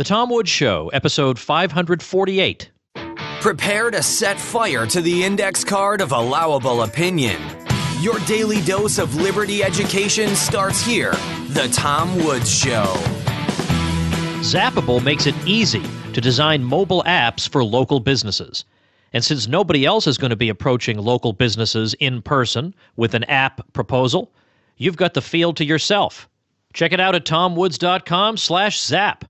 The Tom Woods Show, episode 548. Prepare to set fire to the index card of allowable opinion. Your daily dose of liberty education starts here. The Tom Woods Show. Zappable makes it easy to design mobile apps for local businesses. And since nobody else is going to be approaching local businesses in person with an app proposal, you've got the field to yourself. Check it out at tomwoods.com slash zap.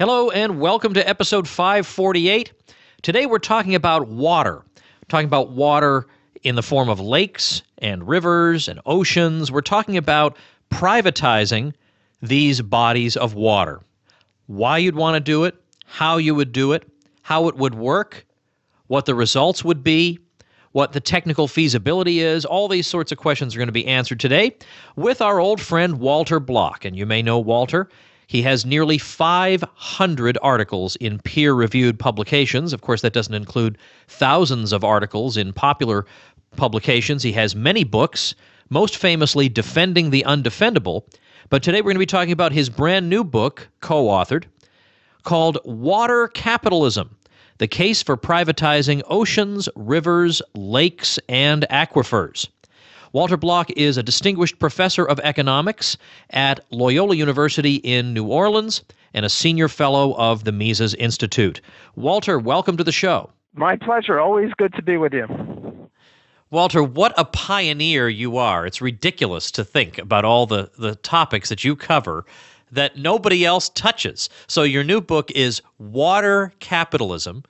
Hello and welcome to episode 548. Today we're talking about water. We're talking about water in the form of lakes and rivers and oceans. We're talking about privatizing these bodies of water. Why you'd want to do it, how you would do it, how it would work, what the results would be, what the technical feasibility is. All these sorts of questions are going to be answered today with our old friend Walter Block. And you may know Walter. He has nearly 500 articles in peer reviewed publications. Of course, that doesn't include thousands of articles in popular publications. He has many books, most famously Defending the Undefendable. But today we're going to be talking about his brand new book, co authored, called Water Capitalism The Case for Privatizing Oceans, Rivers, Lakes, and Aquifers. Walter Block is a distinguished professor of economics at Loyola University in New Orleans and a senior fellow of the Mises Institute. Walter, welcome to the show. My pleasure. Always good to be with you. Walter, what a pioneer you are. It's ridiculous to think about all the, the topics that you cover that nobody else touches. So, your new book is Water Capitalism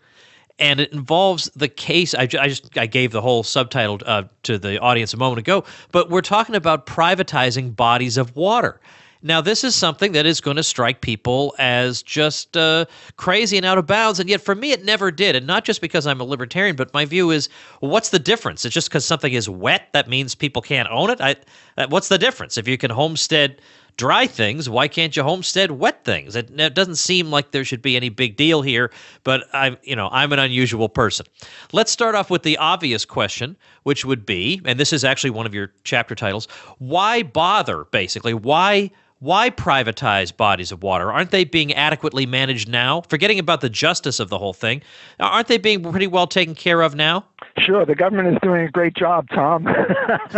and it involves the case. I, I just I gave the whole subtitle uh, to the audience a moment ago, but we're talking about privatizing bodies of water. Now, this is something that is going to strike people as just uh, crazy and out of bounds. And yet, for me, it never did. And not just because I'm a libertarian, but my view is what's the difference? It's just because something is wet, that means people can't own it? I, uh, what's the difference? If you can homestead dry things, why can't you homestead wet things? It, it, doesn't seem like there should be any big deal here, but I'm, you know, I'm an unusual person. Let's start off with the obvious question, which would be, and this is actually one of your chapter titles, why bother basically? Why why privatize bodies of water? Aren't they being adequately managed now? Forgetting about the justice of the whole thing, aren't they being pretty well taken care of now? Sure, the government is doing a great job, Tom.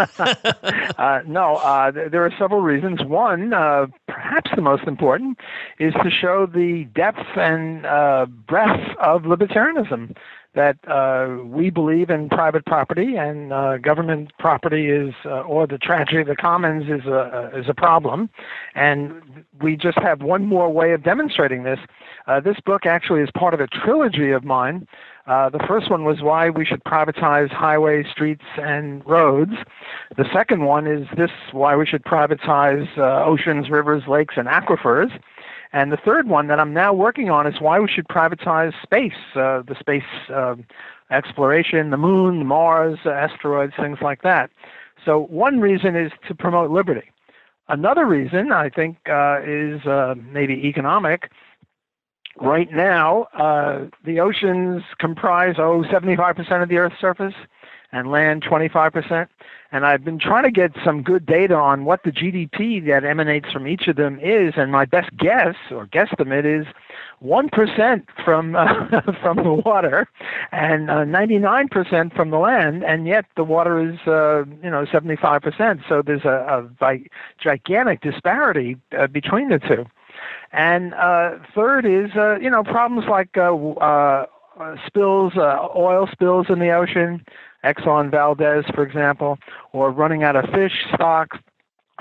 uh, no, uh, there are several reasons. One, uh, perhaps the most important, is to show the depth and uh, breadth of libertarianism that uh, we believe in private property and uh, government property is, uh, or the tragedy of the commons is a is a problem, and we just have one more way of demonstrating this. Uh, this book actually is part of a trilogy of mine. Uh, the first one was why we should privatize highways, streets, and roads. The second one is this why we should privatize uh, oceans, rivers, lakes, and aquifers. And the third one that I'm now working on is why we should privatize space, uh, the space uh, exploration, the moon, Mars, uh, asteroids, things like that. So one reason is to promote liberty. Another reason, I think, uh, is uh, maybe economic. Right now, uh, the oceans comprise, oh, 75% of the Earth's surface and land 25%. And I've been trying to get some good data on what the GDP that emanates from each of them is. And my best guess or guesstimate is 1% from, uh, from the water and uh, 99% from the land. And yet the water is, uh, you know, 75%. So there's a, a gigantic disparity uh, between the two. And uh, third is, uh, you know, problems like spills, oil spills in the ocean, Exxon Valdez, for example, or running out of fish stocks,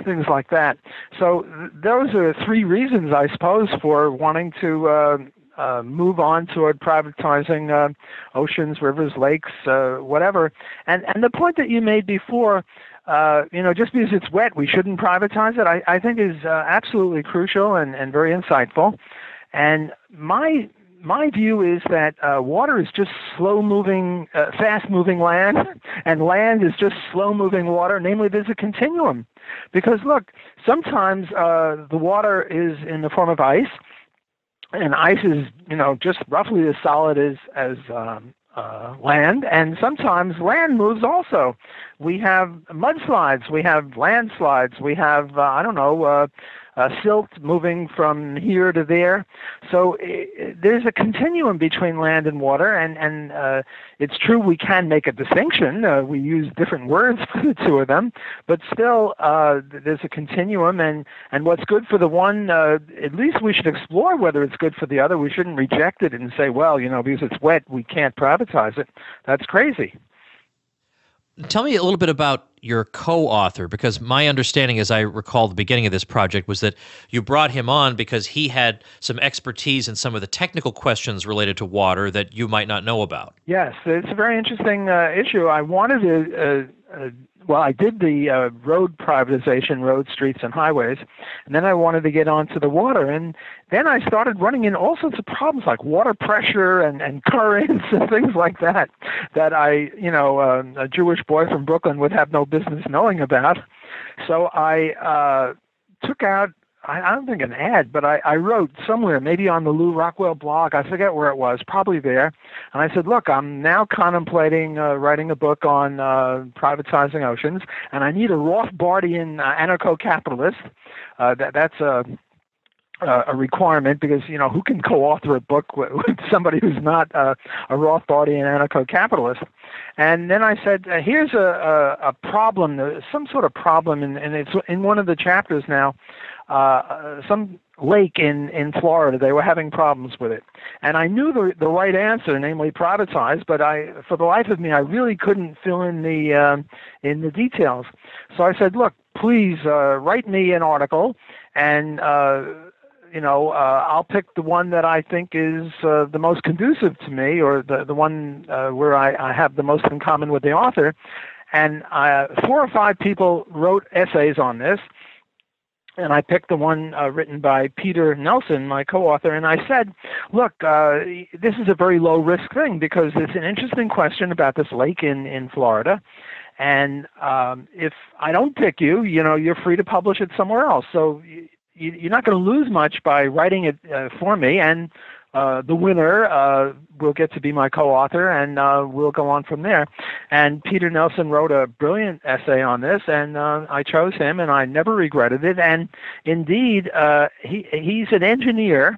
things like that. So th- those are three reasons, I suppose, for wanting to uh, uh, move on toward privatizing uh, oceans, rivers, lakes, uh, whatever. And and the point that you made before. Uh, you know, just because it's wet, we shouldn't privatize it. I, I think is uh, absolutely crucial and, and very insightful. And my my view is that uh, water is just slow moving, uh, fast moving land, and land is just slow moving water. Namely, there's a continuum. Because look, sometimes uh, the water is in the form of ice, and ice is, you know, just roughly as solid as as um, uh, land, and sometimes land moves also. We have mudslides, we have landslides, we have uh, I don't know uh, uh, silt moving from here to there. So uh, there's a continuum between land and water, and and uh, it's true we can make a distinction. Uh, we use different words for the two of them, but still uh, there's a continuum, and and what's good for the one, uh, at least we should explore whether it's good for the other. We shouldn't reject it and say, well, you know, because it's wet, we can't privatize it. That's crazy. Tell me a little bit about your co-author because my understanding as i recall the beginning of this project was that you brought him on because he had some expertise in some of the technical questions related to water that you might not know about. Yes it's a very interesting uh, issue. I wanted to uh, uh, well, I did the uh, road privatization, road, streets, and highways, and then I wanted to get onto the water, and then I started running in all sorts of problems like water pressure and, and currents and things like that, that I, you know, uh, a Jewish boy from Brooklyn would have no business knowing about. So I uh, took out I, don't think an ad, but I, I wrote somewhere, maybe on the Lew Rockwell blog, I forget where it was, probably there. And I said, look, I'm now contemplating uh, writing a book on uh, privatizing oceans, and I need a Rothbardian uh, anarcho-capitalist. Uh, that, that's a uh, a requirement because you know who can co-author a book with, with somebody who's not uh, a Rothbardian anarcho-capitalist. And then I said, uh, here's a, a, a problem, uh, some sort of problem, and, and it's in one of the chapters now uh, some lake in, in Florida. They were having problems with it. And I knew the, the right answer, namely privatize, but I, for the life of me, I really couldn't fill in the, um, in the details. So I said, look, please uh, write me an article and, uh, you know, uh, I'll pick the one that I think is uh, the most conducive to me, or the the one uh, where I, I have the most in common with the author. And uh, four or five people wrote essays on this, and I picked the one uh, written by Peter Nelson, my co-author, and I said, "Look, uh, this is a very low-risk thing because it's an interesting question about this lake in in Florida, and um, if I don't pick you, you know, you're free to publish it somewhere else. So you're not going to lose much by writing it uh, for me, and uh, the winner uh, will get to be my co-author, and uh, we'll go on from there. And Peter Nelson wrote a brilliant essay on this, and uh, I chose him, and I never regretted it. And indeed, uh, he he's an engineer.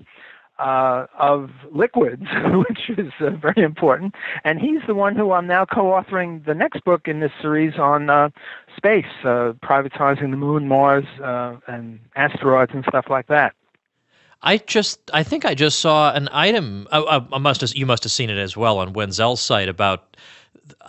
Uh, of liquids, which is uh, very important. And he's the one who I'm now co-authoring the next book in this series on uh, space, uh, privatizing the moon, Mars, uh, and asteroids and stuff like that. I just, I think I just saw an item. I, uh, I must have, you must have seen it as well on Wenzel's site about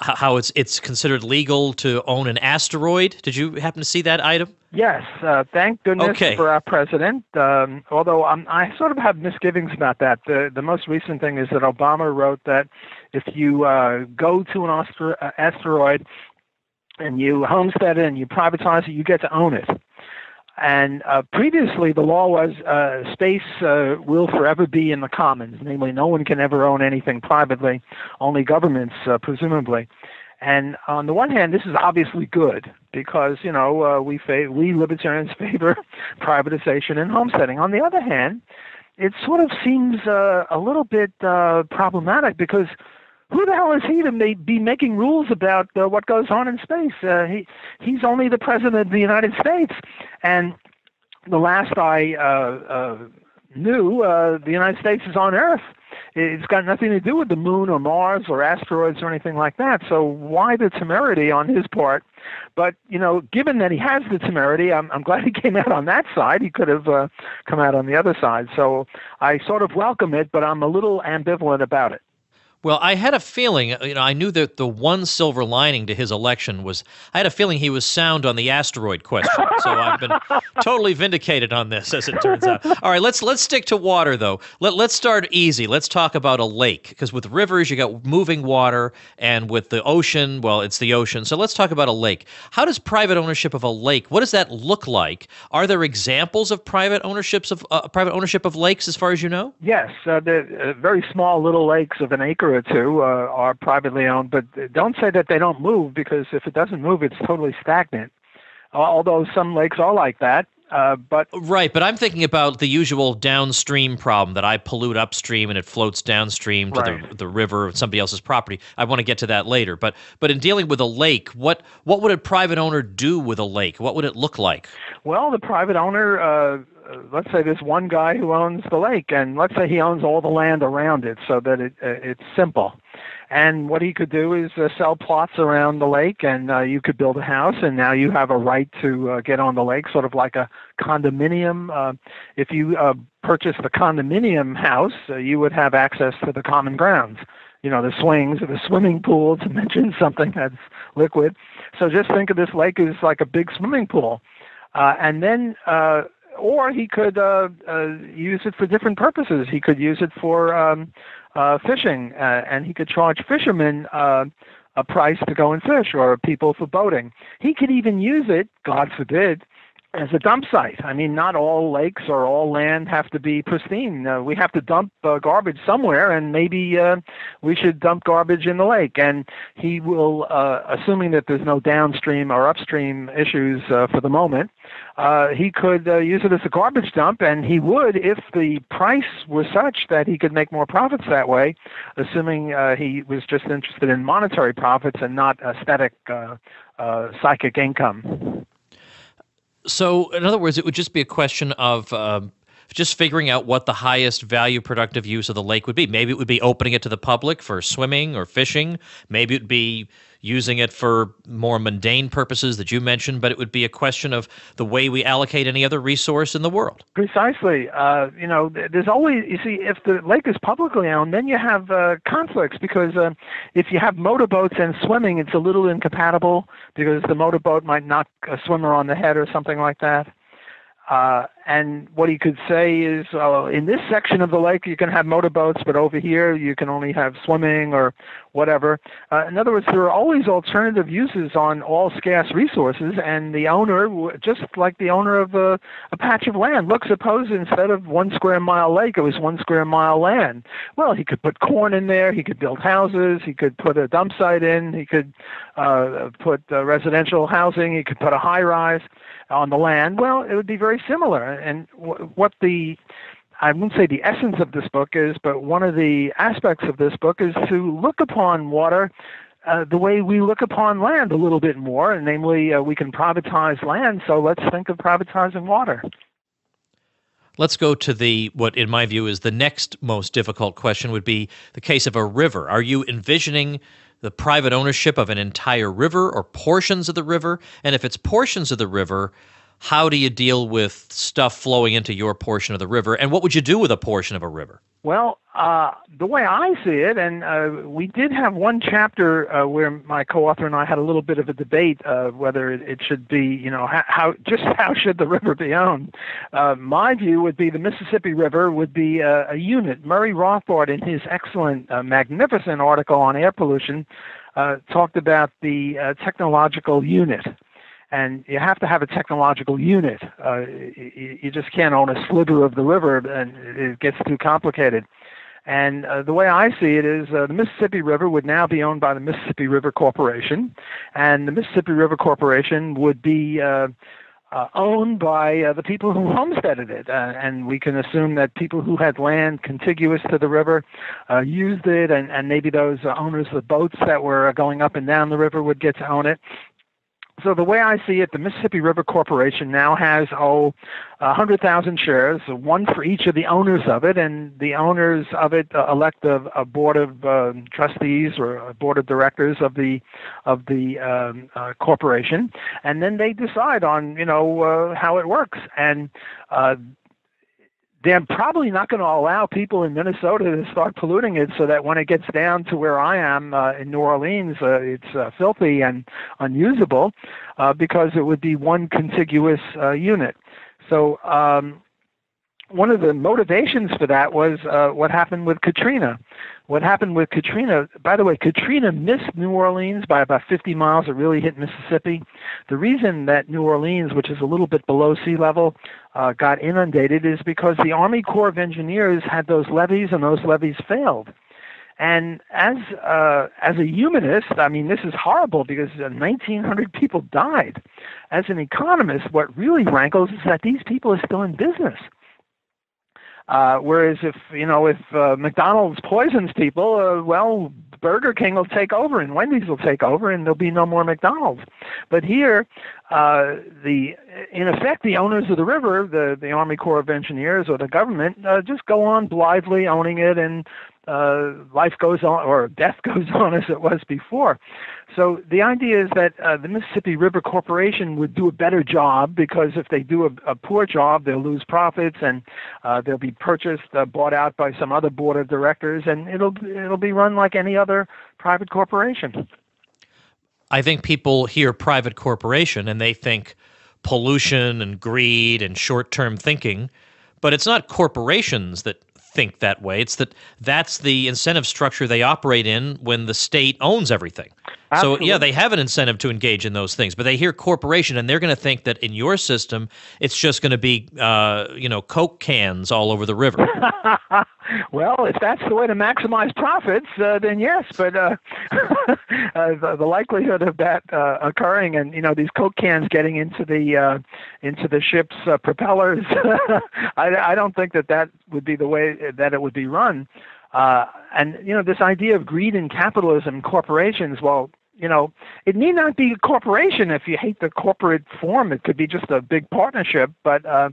how it's it's considered legal to own an asteroid. Did you happen to see that item? Yes, uh, thank goodness okay. for our president. Um, although um, I sort of have misgivings about that. The the most recent thing is that Obama wrote that if you uh, go to an uh, asteroid and you homestead it and you privatize it, you get to own it. And uh, previously, the law was uh, space uh, will forever be in the commons, namely, no one can ever own anything privately, only governments, uh, presumably. And on the one hand, this is obviously good because you know uh, we fa- we libertarians favor privatization and homesteading. On the other hand, it sort of seems uh, a little bit problematic because who the hell is he to be making rules about uh, what goes on in space? Uh, he he's only the president of the United States, and the last I uh, uh, knew, uh, the United States is on Earth. It's got nothing to do with the moon or Mars or asteroids or anything like that. So why the temerity on his part? But you know, given that he has the temerity, I'm, I'm glad he came out on that side. He could have uh, come out on the other side. So I sort of welcome it, but I'm a little ambivalent about it. Well, I had a feeling, uh, you know, I knew that the one silver lining to his election was I had a feeling he was sound on the asteroid question. So I've been totally vindicated on this, as it turns out. All right, let's let's stick to water though. Let let's start easy. Let's talk about a lake because with rivers you got moving water, and with the ocean, well, it's the ocean. So let's talk about a lake. How does private ownership of a lake? What does that look like? Are there examples of private ownerships of uh, private ownership of lakes, as far as you know? Yes, uh, the uh, very small little lakes of an acre or two uh, are privately owned, but don't say that they don't move because if it doesn't move, it's totally stagnant. Although some lakes are like that, Uh, but right, but I'm thinking about the usual downstream problem that I pollute upstream and it floats downstream to right. the, the river of somebody else's property. I want to get to that later. But but in dealing with a lake, what what would a private owner do with a lake? What would it look like? Well, the private owner. Uh, uh let's say there's one guy who owns the lake, and let's say he owns all the land around it, so that it uh, it's simple. And what he could do is uh, sell plots around the lake, and uh, you could build a house, and now you have a right to uh, get on the lake, sort of like a condominium. Uh, if you uh, purchase the condominium house, uh, you would have access to the common grounds. You know, the swings or the swimming pool, to mention something that's liquid. So just think of this lake as like a big swimming pool. Uh, and then uh, or he could uh, uh, use it for different purposes. He could use it for um, uh, fishing, uh, and he could charge fishermen uh, a price to go and fish, or people for boating. He could even use it, God forbid, as a dump site. I mean, not all lakes or all land have to be pristine. Uh, we have to dump uh, garbage somewhere, and maybe uh, we should dump garbage in the lake. And he will, uh, assuming that there's no downstream or upstream issues uh, for the moment, uh, he could use it as a garbage dump, and he would if the price was such that he could make more profits that way, assuming he was just interested in monetary profits and not aesthetic psychic income. So, in other words, it would just be a question of um, just figuring out what the highest value productive use of the lake would be. Maybe it would be opening it to the public for swimming or fishing. Maybe it would be using it for more mundane purposes that you mentioned, but it would be a question of the way we allocate any other resource in the world. Precisely. Uh, you know, there's always, you see, if the lake is publicly owned, then you have uh, conflicts because uh, if you have motorboats and swimming, it's a little incompatible because the motorboat might knock a swimmer on the head or something like that. Uh, and what he could say is, uh, in this section of the lake, you can have motorboats, but over here, you can only have swimming or whatever. Uh, in other words, there are always alternative uses on all scarce resources, and the owner, just like the owner of a, a patch of land, look, suppose instead of one square mile lake, it was one square mile land. Well, he could put corn in there, he could build houses, he could put a dump site in, he could uh, put uh, residential housing, he could put a high rise on the land, well, it would be very similar. And w- what the I wouldn't say the essence of this book is, but one of the aspects of this book is to look upon water uh, the way we look upon land a little bit more, and namely, uh, we can privatize land. So let's think of privatizing water. Let's go to the what, in my view, is the next most difficult question. Would be the case of a river. Are you envisioning the private ownership of an entire river or portions of the river? And if it's portions of the river, how do you deal with stuff flowing into your portion of the river? And what would you do with a portion of a river? Well, uh, the way I see it, and uh, we did have one chapter uh, where my co-author and I had a little bit of a debate uh, whether it, should be, you know, how, how, just how should the river be owned. Uh, my view would be the Mississippi River would be a, a unit. Murray Rothbard, in his excellent, uh, magnificent article on air pollution, talked about the technological unit and you have to have a technological unit. Uh, you, you, just can't own a sliver of the river, and it gets too complicated. And uh, the way I see it is uh, the Mississippi River would now be owned by the Mississippi River Corporation, and the Mississippi River Corporation would be uh, uh, owned by uh, the people who homesteaded it. And we can assume that people who had land contiguous to the river used it, and, and maybe those owners of boats that were going up and down the river would get to own it. So the way I see it, the Mississippi River Corporation now has oh, 100,000 shares, one for each of the owners of it, and the owners of it uh, elect a, a, board of uh, trustees or a board of directors of the of the um, uh, corporation, and then they decide on you know uh, how it works. And uh, they're probably not going to allow people in Minnesota to start polluting it so that when it gets down to where I am uh, in New Orleans, uh, it's uh, filthy and unusable uh, because it would be one contiguous uh, unit. So um, one of the motivations for that was uh, what happened with Katrina. What happened with Katrina, by the way, Katrina missed New Orleans by about 50 miles. It really hit Mississippi. The reason that New Orleans, which is a little bit below sea level, uh, got inundated is because the Army Corps of Engineers had those levees and those levees failed. And as uh, as a humanist, I mean, this is horrible because 1,900 people died. As an economist, what really rankles is that these people are still in business. Uh, whereas if you know if uh, McDonald's poisons people, uh, well, Burger King will take over and Wendy's will take over, and there'll be no more McDonald's. But here, uh, the in effect, the owners of the river, the the Army Corps of Engineers or the government, uh, just go on blithely owning it and uh, life goes on or death goes on as it was before. So the idea is that uh, the Mississippi River Corporation would do a better job because if they do a, a poor job, they'll lose profits and uh, they'll be purchased, uh, bought out by some other board of directors, and it'll it'll be run like any other private corporation. I think people hear private corporation and they think pollution and greed and short-term thinking, but it's not corporations that think that way. It's that that's the incentive structure they operate in when the state owns everything. Absolutely. So yeah, they have an incentive to engage in those things, but they hear corporation and they're going to think that in your system, it's just going to be uh, you know Coke cans all over the river. well, if that's the way to maximize profits, uh, then yes. But uh, uh, the, the, likelihood of that uh, occurring, and you know these Coke cans getting into the uh, into the ship's propellers, I, I don't think that that would be the way that it would be run. Uh, and you know this idea of greed and capitalism, corporations. Well, you know, it need not be a corporation if you hate the corporate form. It could be just a big partnership, but uh,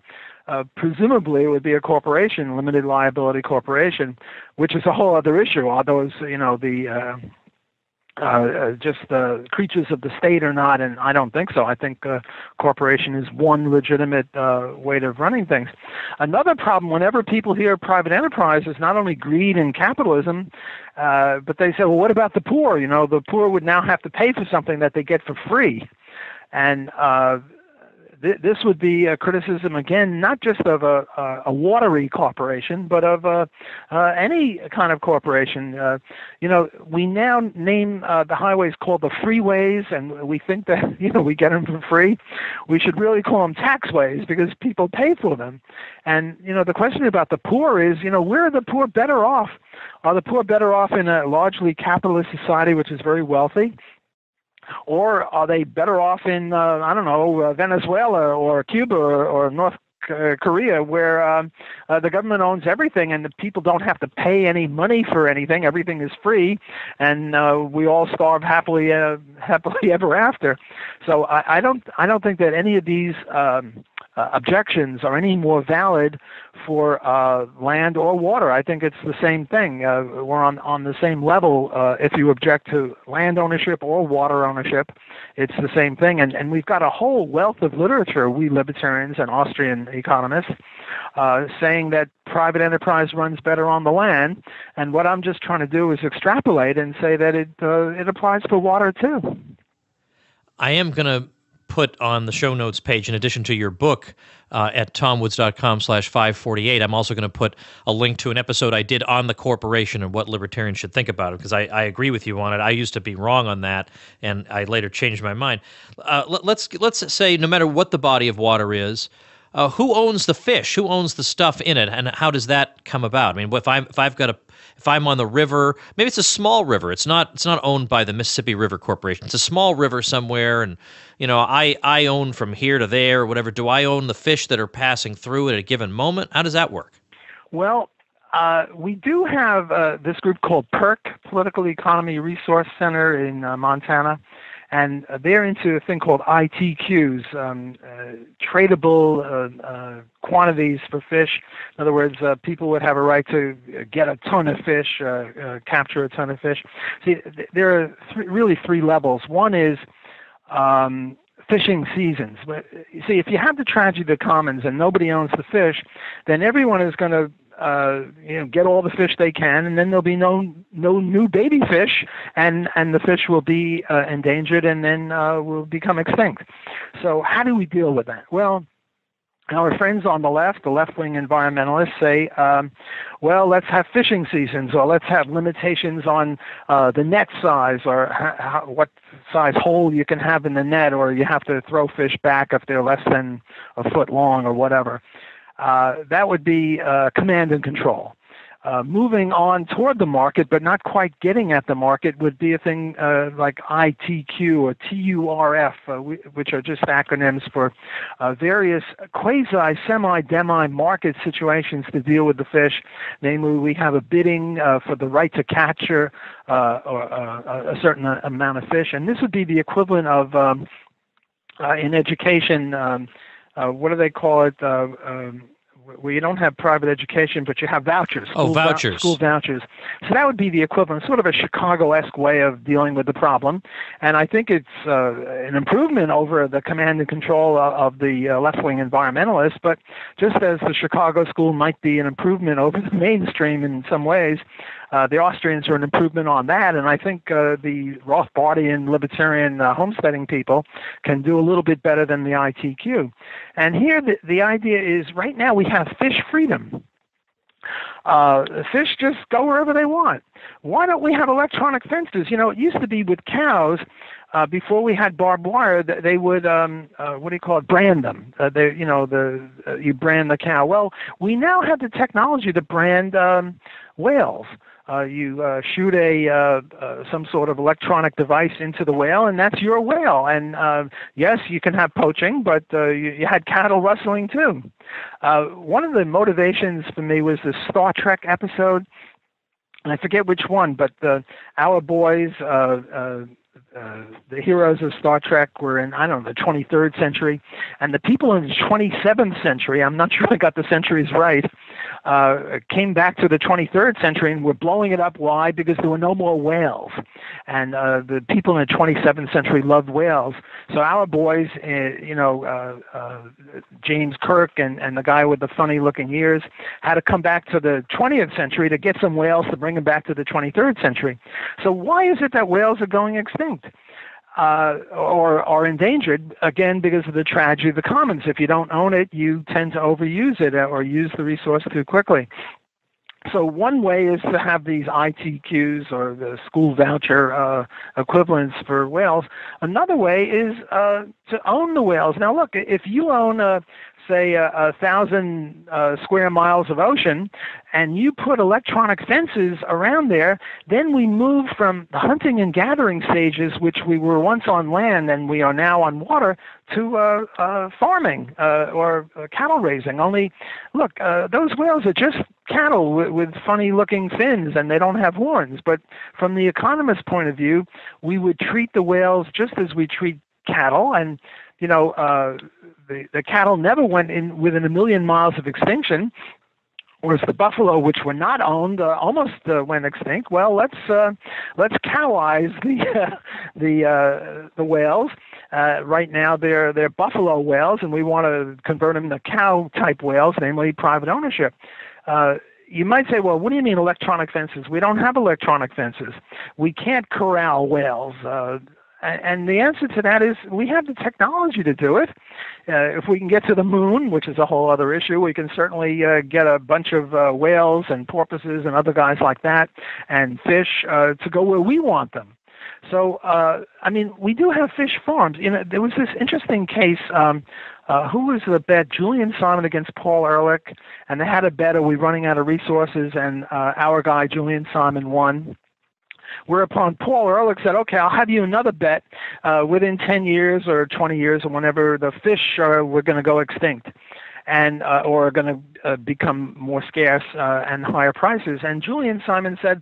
uh, presumably it would be a corporation, limited liability corporation, which is a whole other issue. Those, you know, the uh, uh, uh, just uh, creatures of the state or not, and I don't think so. I think uh, corporation is one legitimate uh, way of running things. Another problem, whenever people hear private enterprise, is not only greed and capitalism, uh, but they say, well, what about the poor? You know, the poor would now have to pay for something that they get for free, and uh, th- this would be a criticism again, not just of a, a, a watery corporation, but of uh, uh, any kind of corporation. Uh, you know, we now name uh, the highways called the freeways, and we think that you know we get them for free. We should really call them taxways because people pay for them. And you know, the question about the poor is, you know, where are the poor better off? Are the poor better off in a largely capitalist society, which is very wealthy? Or are they better off in uh, I don't know uh, Venezuela or Cuba or, or North Korea, where um, uh, the government owns everything and the people don't have to pay any money for anything. Everything is free, and uh, we all starve happily, uh, happily ever after. So I, I don't, I don't think that any of these um, uh, objections are any more valid for uh, land or water. I think it's the same thing. Uh, we're on, on the same level uh, if you object to land ownership or water ownership. It's the same thing. And, and we've got a whole wealth of literature, we libertarians and Austrian economists, uh, saying that private enterprise runs better on the land. And what I'm just trying to do is extrapolate and say that it, uh, it applies for water too. I am going to put on the show notes page, in addition to your book uh, at tomwoods.com slash 548, I'm also going to put a link to an episode I did on the corporation and what libertarians should think about it, because I, I, agree with you on it. I used to be wrong on that, and I later changed my mind. Uh, let, let's, let's say no matter what the body of water is, uh, who owns the fish? Who owns the stuff in it, and how does that come about? I mean, if I'm if I've got a if I'm on the river, maybe it's a small river. It's not it's not owned by the Mississippi River Corporation. It's a small river somewhere, and you know I I own from here to there or whatever. Do I own the fish that are passing through at a given moment? How does that work? Well, uh, we do have uh, this group called PERC, Political Economy Resource Center in uh, Montana, and they're into a thing called ITQs, um, uh, tradable uh, uh, quantities for fish. In other words, uh, people would have a right to get a ton of fish, uh, uh, capture a ton of fish. See, th- there are th- really three levels. One is um, fishing seasons. But see, if you have the tragedy of the commons and nobody owns the fish, then everyone is going to uh, you know, get all the fish they can, and then there'll be no no new baby fish, and and the fish will be uh, endangered, and then uh, will become extinct. So how do we deal with that? Well. Our friends on the left, the left wing environmentalists, say, um, well, let's have fishing seasons, or let's have limitations on uh, the net size, or how, what size hole you can have in the net, or you have to throw fish back if they're less than a foot long, or whatever. Uh, that would be uh, command and control. uh, moving on toward the market, but not quite getting at the market, would be a thing uh, like ITQ or TURF, uh, which are just acronyms for uh, various quasi, semi, demi market situations to deal with the fish. Namely, we have a bidding for the right to capture or, a certain amount of fish, and this would be the equivalent of um, in education. Um, what do they call it? Uh, Um, where you don't have private education, but you have vouchers. Oh, vouchers. school vouchers. So that would be the equivalent, sort of a Chicago-esque way of dealing with the problem. And I think it's uh, an improvement over the command and control of, of the uh, left-wing environmentalists. But just as the Chicago school might be an improvement over the mainstream in some ways, uh, the Austrians are an improvement on that, and I think uh, the Rothbardian libertarian uh, homesteading people can do a little bit better than the ITQ. And here, the, the idea is right now we have fish freedom. Uh, fish just go wherever they want. Why don't we have electronic fences? You know, it used to be with cows. Uh, before we had barbed wire, they would um, uh, what do you call it? Brand them. Uh, they, you know, the uh, you brand the cow. Well, we now have the technology to brand um, whales uh, you uh, shoot a uh, uh, some sort of electronic device into the whale, and that's your whale. And uh, yes, you can have poaching, but uh, you, you had cattle rustling too. Uh, one of the motivations for me was the Star Trek episode, and I forget which one, but the, our boys. Uh, the heroes of Star Trek were in I don't know the 23rd century, and the people in the 27th century. I'm not sure I got the centuries right uh, came back to the 23rd century and were blowing it up. Why? Because there were no more whales, and uh, the people in the 27th century loved whales. So our boys, uh, you know, uh, uh, James Kirk and and the guy with the funny-looking ears, had to come back to the 20th century to get some whales to bring them back to the 23rd century. So why is it that whales are going extinct? Uh, or are endangered again because of the tragedy of the commons. If you don't own it, you tend to overuse it or use the resource too quickly. So one way is to have these ITQs or the school voucher uh, equivalents for whales. Another way is uh, to own the whales. Now, look, if you own a say a, a thousand uh, square miles of ocean and you put electronic fences around there, then we move from the hunting and gathering stages, which we were once on land and we are now on water, to uh, uh, farming uh, or uh, cattle raising. Only, look, uh, those whales are just cattle with, with funny looking fins and they don't have horns. But from the economist's point of view, we would treat the whales just as we treat cattle and you know, uh, the, the cattle never went in within a million miles of extinction, whereas the buffalo, which were not owned, uh, almost uh, went extinct. Well, let's uh, let's cowize the uh, the uh, the whales. Uh, right now, they're they're buffalo whales, and we want to convert them to cow type whales, namely private ownership. Uh, you might say, well, what do you mean electronic fences? We don't have electronic fences. We can't corral whales. And the answer to that is we have the technology to do it. Uh, if we can get to the moon, which is a whole other issue, we can certainly uh, get a bunch of uh, whales and porpoises and other guys like that and fish uh, to go where we want them. So, uh, I mean, we do have fish farms. You know, there was this interesting case. Um, uh, who was the bet? Julian Simon against Paul Ehrlich, and they had a bet. Are we running out of resources? And uh, our guy Julian Simon won. Whereupon Paul Ehrlich said, okay, I'll have you another bet uh, within 10 years or 20 years or whenever the fish are we're going to go extinct and uh, or are going to uh, become more scarce uh, and higher prices. And Julian Simon said,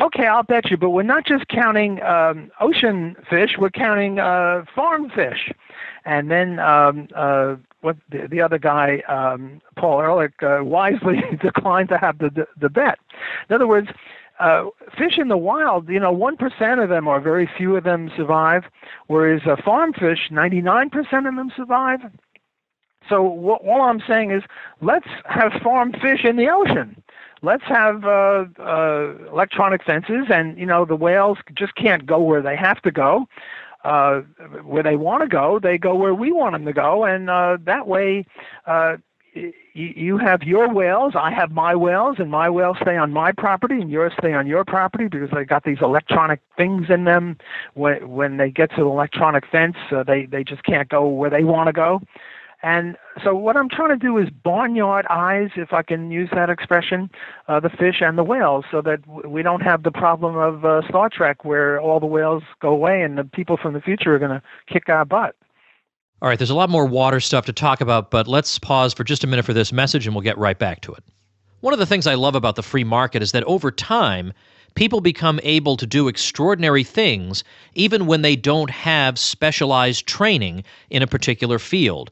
"Okay, I'll bet you, but we're not just counting um, ocean fish; we're counting uh, farm fish." And then um, uh, what the, the other guy, um, Paul Ehrlich, uh, wisely declined to have the, the the bet. In other words, uh, fish in the wild, you know, one percent of them or very few of them survive, whereas uh, farm fish, ninety-nine percent of them survive. So what, all I'm saying is, let's have farm fish in the ocean. Let's have uh, uh, electronic fences, and you know the whales just can't go where they have to go. Uh, where they want to go, they go where we want them to go, and uh, that way, uh, you have your whales, I have my whales, and my whales stay on my property, and yours stay on your property because they got these electronic things in them. When when they get to the electronic fence, uh, they they just can't go where they want to go, And so what I'm trying to do is barnyardize, if I can use that expression, uh, the fish and the whales, so that we don't have the problem of uh, Star Trek where all the whales go away and the people from the future are going to kick our butt. All right, there's a lot more water stuff to talk about, but let's pause for just a minute for this message and we'll get right back to it. One of the things I love about the free market is that over time, people become able to do extraordinary things even when they don't have specialized training in a particular field.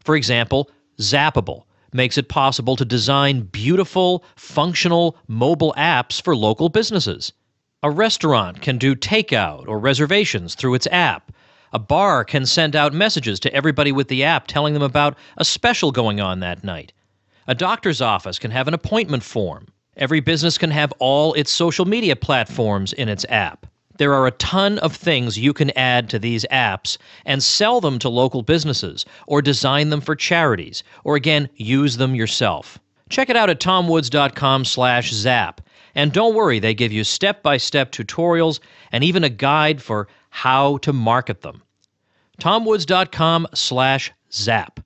For example, Zappable makes it possible to design beautiful, functional mobile apps for local businesses. A restaurant can do takeout or reservations through its app. A bar can send out messages to everybody with the app telling them about a special going on that night. A doctor's office can have an appointment form. Every business can have all its social media platforms in its app. There are a ton of things you can add to these apps and sell them to local businesses, or design them for charities, or again, use them yourself. Check it out at tomwoods.com/zap. And don't worry, they give you step-by-step tutorials and even a guide for how to market them. TomWoods.com slash zap.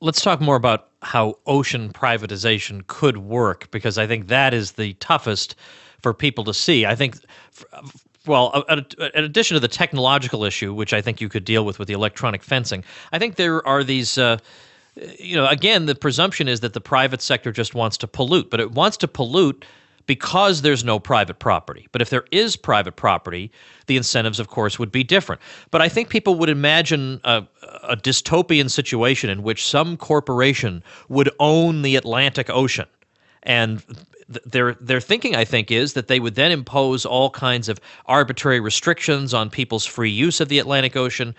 Let's talk more about how ocean privatization could work because I think that is the toughest for people to see. I think, well, in addition to the technological issue, which I think you could deal with with the electronic fencing, I think there are these. Uh, you know, again, the presumption is that the private sector just wants to pollute, but it wants to pollute because there's no private property. But if there is private property, the incentives, of course, would be different. But I think people would imagine a, a dystopian situation in which some corporation would own the Atlantic Ocean and their their thinking, I think, is that they would then impose all kinds of arbitrary restrictions on people's free use of the Atlantic Ocean.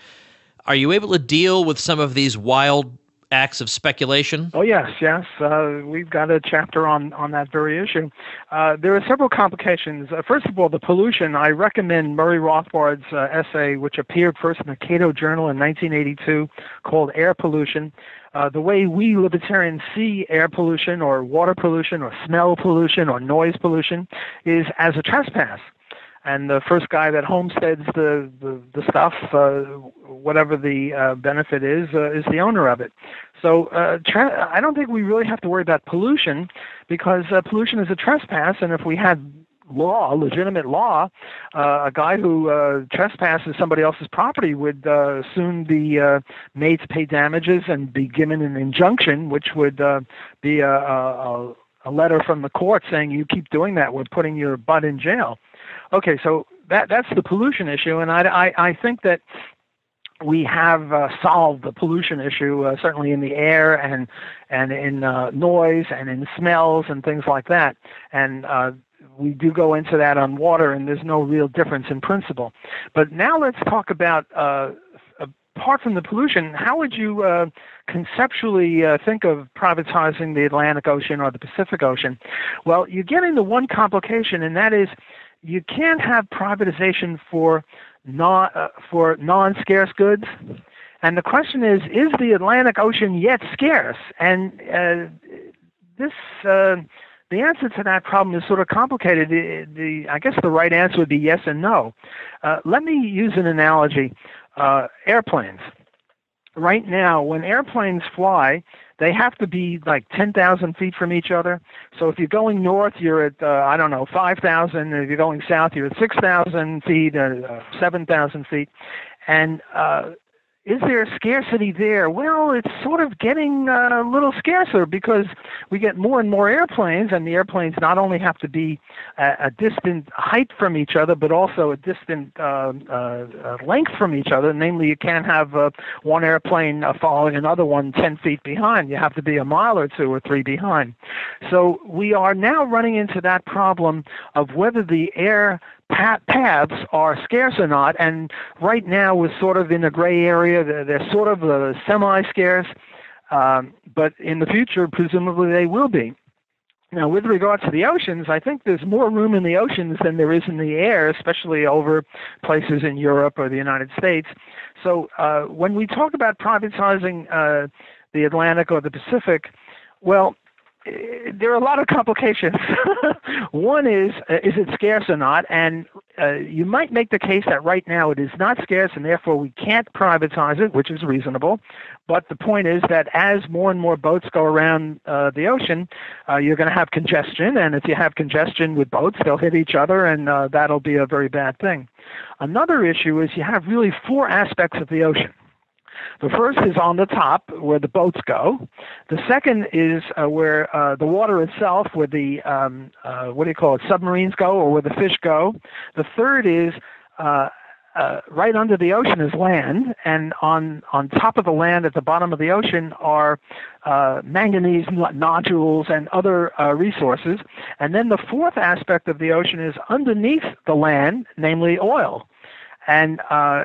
Are you able to deal with some of these wild acts of speculation? Oh yes, yes. Uh, we've got a chapter on on that very issue. Uh, there are several complications. Uh, first of all, the pollution. I recommend Murray Rothbard's uh, essay, which appeared first in the Cato Journal in 1982, called "Air Pollution." Uh, the way we libertarians see air pollution or water pollution or smell pollution or noise pollution is as a trespass and the first guy that homesteads the the, the stuff, uh, whatever the uh, benefit is, uh, is the owner of it. So uh, tra- I don't think we really have to worry about pollution because uh, pollution is a trespass, and if we had law, legitimate law, uh, a guy who uh, trespasses somebody else's property would uh, soon be uh, made to pay damages and be given an injunction, which would be a, a, a letter from the court saying you keep doing that, we're putting your butt in jail. Okay, so that that's the pollution issue, and I, I, I think that we have uh, solved the pollution issue, uh, certainly in the air and and in uh, noise and in smells and things like that. And uh, we do go into that on water, and there's no real difference in principle. But now let's talk about. Uh, apart from the pollution, how would you uh, conceptually think of privatizing the Atlantic Ocean or the Pacific Ocean? Well, you get into one complication, and that is you can't have privatization for non uh, for non-scarce goods. And the question is, is the Atlantic Ocean yet scarce? And uh, this, uh, the answer to that problem is sort of complicated. The, the, I guess the right answer would be yes and no. Uh, let me use an analogy. Uh, airplanes. Right now, when airplanes fly, they have to be like 10,000 feet from each other. So if you're going north, you're at, uh, I don't know, 5,000. If you're going south, you're at 6,000 feet, uh, uh 7,000 feet. And uh, is there scarcity there? Well, it's sort of getting uh, a little scarcer because we get more and more airplanes, and the airplanes not only have to be a, distant height from each other, but also a distant uh, uh, length from each other. Namely, you can't have uh, one airplane uh, following another one 10 feet behind. You have to be a mile or two or three behind. So we are now running into that problem of whether the air paths are scarce or not. And right now, we're sort of in a gray area. They're, they're sort of uh, semi-scarce, um, but in the future, presumably, they will be. Now, with regard to the oceans, I think there's more room in the oceans than there is in the air, especially over places in Europe or the United States. So, uh, when we talk about privatizing uh, the Atlantic or the Pacific, well, there are a lot of complications. One is, uh, is it scarce or not? And uh, you might make the case that right now it is not scarce and therefore we can't privatize it, which is reasonable. But the point is that as more and more boats go around uh, the ocean, uh, you're going to have congestion, and if you have congestion with boats, they'll hit each other, and uh, that'll be a very bad thing. Another issue is you have really four aspects of the ocean. The first is on the top where the boats go. The second is uh, where uh, the water itself, where the um, uh, what do you call it, submarines go, or where the fish go. The third is uh, uh, right under the ocean is land, and on on top of the land at the bottom of the ocean are uh, manganese nodules and other resources. And then the fourth aspect of the ocean is underneath the land, namely oil. And uh,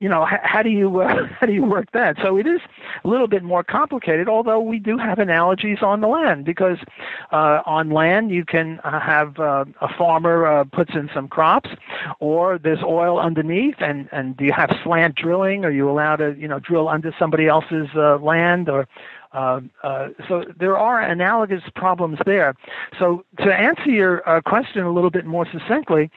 you know how, how do you uh, how do you work that so it is a little bit more complicated although we do have analogies on the land because uh, on land you can uh, have uh, a farmer uh, puts in some crops or there's oil underneath and and do you have slant drilling are you allowed to you know drill under somebody else's uh, land or uh, uh, so there are analogous problems there. So to answer your uh, question a little bit more succinctly,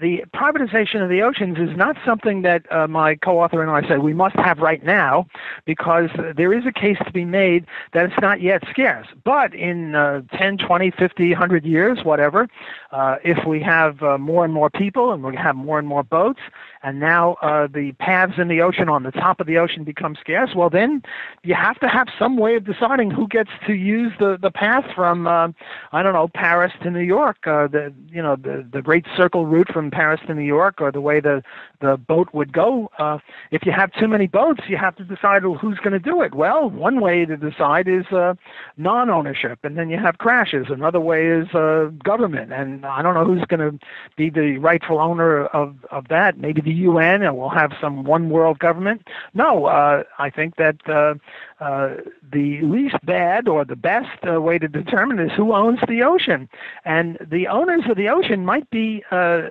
the privatization of the oceans is not something that uh, my co-author and I said we must have right now because there is a case to be made that it's not yet scarce. But in uh, 10, 20, 50, 100 years, whatever, uh, if we have uh, more and more people and we have more and more boats, and now uh, the paths in the ocean on the top of the ocean become scarce, well then you have to have some way of deciding who gets to use the, the path from uh, I don't know Paris to New York, the you know the the Great Circle route from Paris to New York or the way the the boat would go. Uh, if you have too many boats, you have to decide well, who's going to do it. Well, one way to decide is uh, non-ownership, and then you have crashes. Another way is uh, government, and I don't know who's going to be the rightful owner of of that. Maybe the UN, and we'll have some one world government. No, uh, I think that uh, uh, the least bad or the best uh, way to determine is who owns the ocean. And the owners of the ocean might be, uh,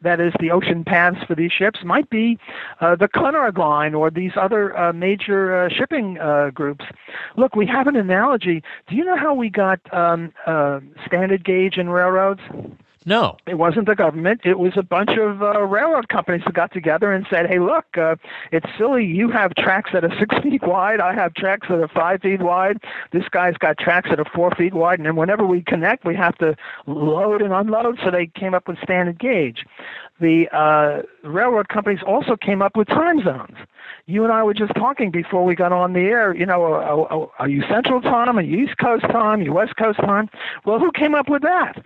that is, the ocean paths for these ships, might be uh, the Cunard Line or these other uh, major uh, shipping groups. Look, we have an analogy. Do you know how we got um, standard gauge in railroads? No. It wasn't the government. It was a bunch of uh, railroad companies that got together and said, hey, look, uh, it's silly. You have tracks that are six feet wide. I have tracks that are five feet wide. This guy's got tracks that are four feet wide. And then whenever we connect, we have to load and unload. So they came up with standard gauge. The uh, railroad companies also came up with time zones you and I were just talking before we got on the air. You know, are, are, are you Central Time? Are you East Coast Time? Are you West Coast Time? Well, who came up with that?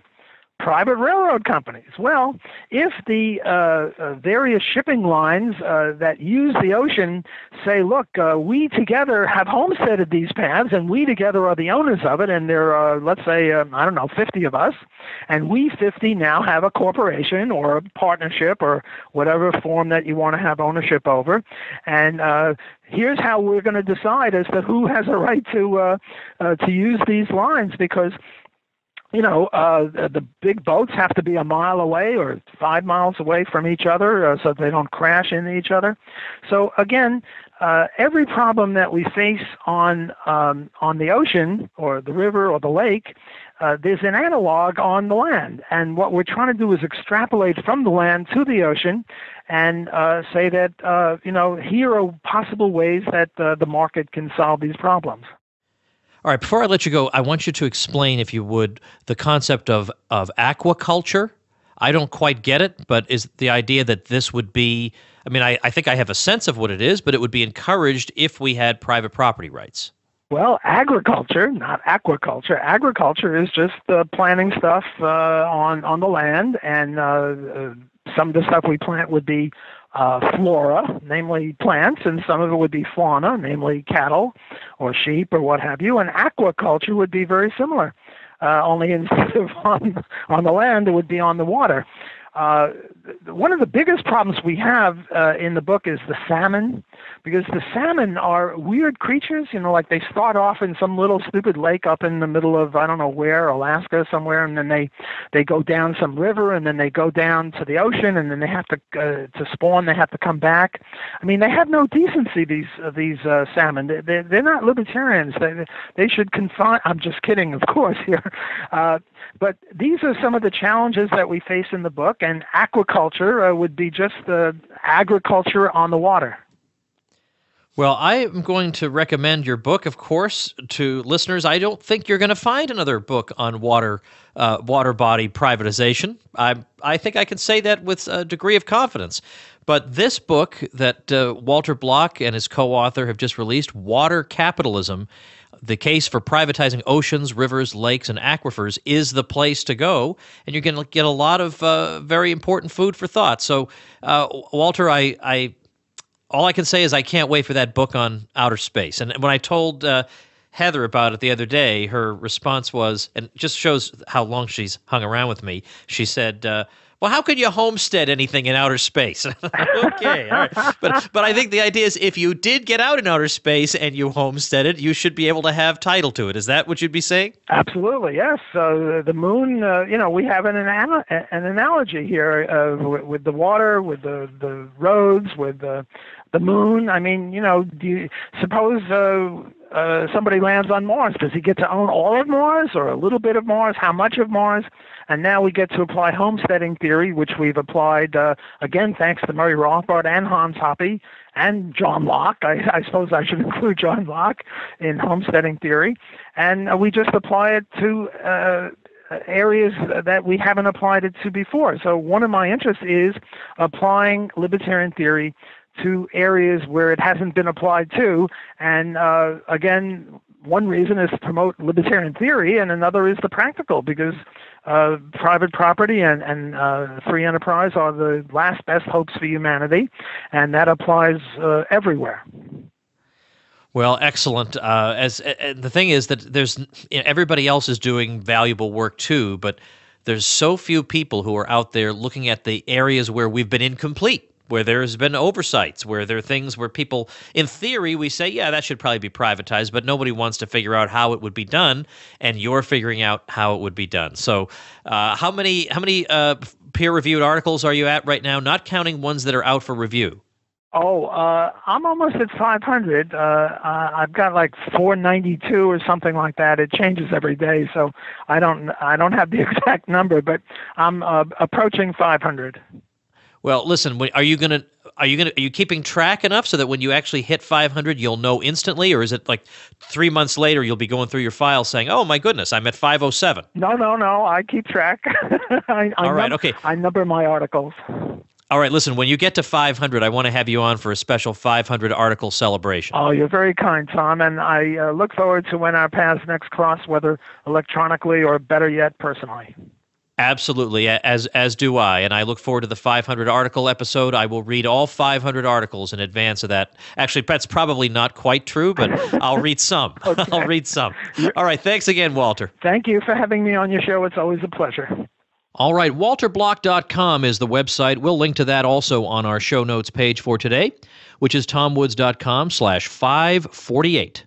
Private railroad companies. Well, if the uh, uh, various shipping lines uh, that use the ocean say, look, uh, we together have homesteaded these paths and we together are the owners of it, and there are, let's say, um, I don't know, 50 of us, and we 50 now have a corporation or a partnership or whatever form that you want to have ownership over, and uh, here's how we're going to decide as to who has a right to uh, uh, to use these lines because you know, uh, the big boats have to be a mile away or five miles away from each other uh, so they don't crash into each other. So again, uh, every problem that we face on um, on the ocean or the river or the lake, uh, there's an analog on the land. And what we're trying to do is extrapolate from the land to the ocean and uh, say that uh, you know here are possible ways that the market can solve these problems. All right, before I let you go, I want you to explain, if you would, the concept of, of aquaculture. I don't quite get it, but is the idea that this would be, I mean, I, I think I have a sense of what it is, but it would be encouraged if we had private property rights. Well, agriculture, not aquaculture. Agriculture is just uh, planting stuff uh, on on the land, and uh, uh some of the stuff we plant would be uh, flora, namely plants, and some of it would be fauna, namely cattle or sheep or what have you. And aquaculture would be very similar, uh, only instead of on, on the land, it would be on the water. uh, one of the biggest problems we have uh, in the book is the salmon, because the salmon are weird creatures. You know, like they start off in some little stupid lake up in the middle of I don't know where, Alaska somewhere, and then they they go down some river, and then they go down to the ocean, and then they have to uh, to spawn. They have to come back. I mean, they have no decency. These uh, these uh, salmon. They, they they're not libertarians. They they should confine. I'm just kidding, of course here. Uh, but these are some of the challenges that we face in the book, and aquaculture uh, would be just the agriculture on the water. Well, I am going to recommend your book, of course, to listeners. I don't think you're going to find another book on water, uh, water body privatization. I, I think I can say that with a degree of confidence. But this book that uh, Walter Block and his co-author have just released, Water Capitalism, the case for privatizing oceans, rivers, lakes, and aquifers is the place to go, and you're going to get a lot of uh, very important food for thought. So, uh, Walter, I, I, all I can say is I can't wait for that book on outer space. And when I told uh, Heather about it the other day, her response was, and just shows how long she's hung around with me. She said uh, well, how can you homestead anything in outer space? okay, all right. But but I think the idea is if you did get out in outer space and you homesteaded, you should be able to have title to it. Is that what you'd be saying? Absolutely, yes. So the moon, uh, you know, we have an an analogy here uh, with, with, the water, with the the roads, with the the moon. I mean, you know, do you suppose? Uh, uh, somebody lands on Mars. Does he get to own all of Mars or a little bit of Mars? How much of Mars? And now we get to apply homesteading theory, which we've applied, uh, again, thanks to Murray Rothbard and Hans Hoppe and John Locke. I, I suppose I should include John Locke in homesteading theory. And uh, we just apply it to uh, areas that we haven't applied it to before. So one of my interests is applying libertarian theory to areas where it hasn't been applied to. And uh, again, one reason is to promote libertarian theory, and another is the practical, because uh, private property and, and uh, free enterprise are the last best hopes for humanity, and that applies uh, everywhere. Well, excellent. Uh, as the thing is that there's everybody else is doing valuable work too, but there's so few people who are out there looking at the areas where we've been incomplete where there's been oversights, where there are things where people, in theory, we say, yeah, that should probably be privatized, but nobody wants to figure out how it would be done, and you're figuring out how it would be done. So, uh, how many how many uh, peer-reviewed articles are you at right now? Not counting ones that are out for review. Oh, uh, I'm almost at 500. Uh, uh, I've got like 492 or something like that. It changes every day, so I don't I don't have the exact number, but I'm uh, approaching 500. Well, listen, are you going to are you going to are you keeping track enough so that when you actually hit 500 you'll know instantly or is it like 3 months later you'll be going through your files saying, "Oh my goodness, I'm at 507." No, no, no, I keep track. I, I All right, num- okay. I number my articles. All right, listen, when you get to 500, I want to have you on for a special 500 article celebration. Oh, you're very kind, Tom, and I uh, look forward to when our paths next cross, whether electronically or better yet, personally. Absolutely, as as do I, and I look forward to the 500 article episode. I will read all 500 articles in advance of that. Actually, that's probably not quite true, but I'll read some. okay. I'll read some. All right, thanks again, Walter. Thank you for having me on your show. It's always a pleasure. All right, walterblock.com is the website. We'll link to that also on our show notes page for today, which is tomwoods.com slash 548.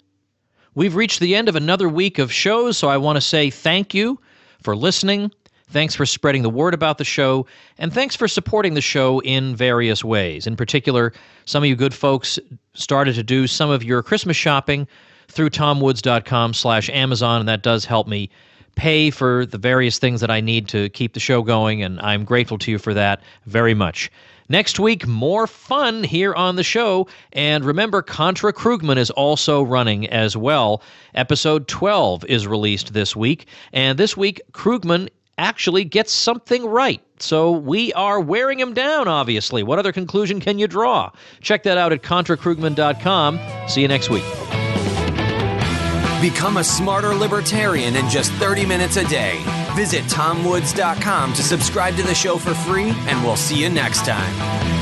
We've reached the end of another week of shows, so I want to say thank you for listening Thanks for spreading the word about the show, and thanks for supporting the show in various ways. In particular, some of you good folks started to do some of your Christmas shopping through tomwoods.com slash Amazon, and that does help me pay for the various things that I need to keep the show going, and I'm grateful to you for that very much. Next week, more fun here on the show. And remember, Contra Krugman is also running as well. Episode 12 is released this week. And this week, Krugman actually gets something right. So we are wearing him down, obviously. What other conclusion can you draw? Check that out at ContraKrugman.com. See you next week. Become a smarter libertarian in just 30 minutes a day. Visit TomWoods.com to subscribe to the show for free, and we'll see you next time.